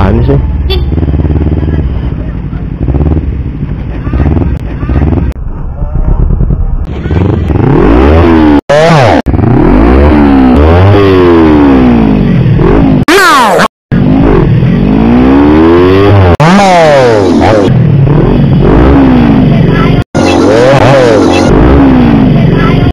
apaan sih?